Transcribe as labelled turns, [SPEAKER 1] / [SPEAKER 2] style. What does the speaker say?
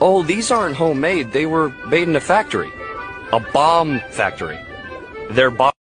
[SPEAKER 1] Oh, these aren't homemade. They were made in a factory. A bomb factory. They're bomb